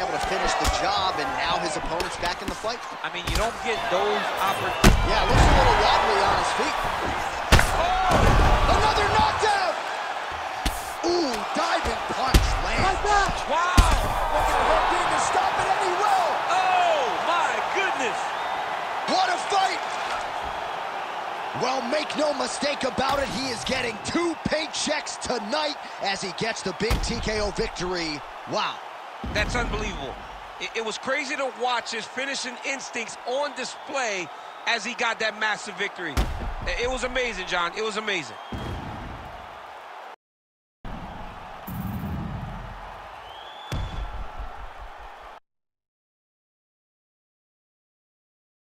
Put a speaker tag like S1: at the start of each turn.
S1: able to finish the job, and now his opponent's back in the fight.
S2: I mean, you don't get those opportunities.
S1: Yeah, looks a little wobbly on his feet. Oh! Another knockdown! Ooh, diving punch lands.
S3: Like that.
S2: Wow!
S1: Looking to hook in to stop it, and he will!
S2: Oh, my goodness!
S1: What a fight! Well, make no mistake about it, he is getting two paychecks tonight as he gets the big TKO victory. Wow.
S2: That's unbelievable. It, it, was crazy to watch his finishing instincts on display as he got that massive victory. It was amazing, John. It was amazing.